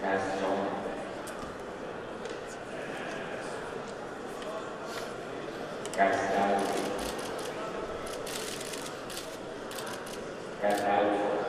Gaston. Gastal. Gastal.